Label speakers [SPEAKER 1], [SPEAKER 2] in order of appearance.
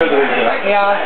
[SPEAKER 1] 对。呀。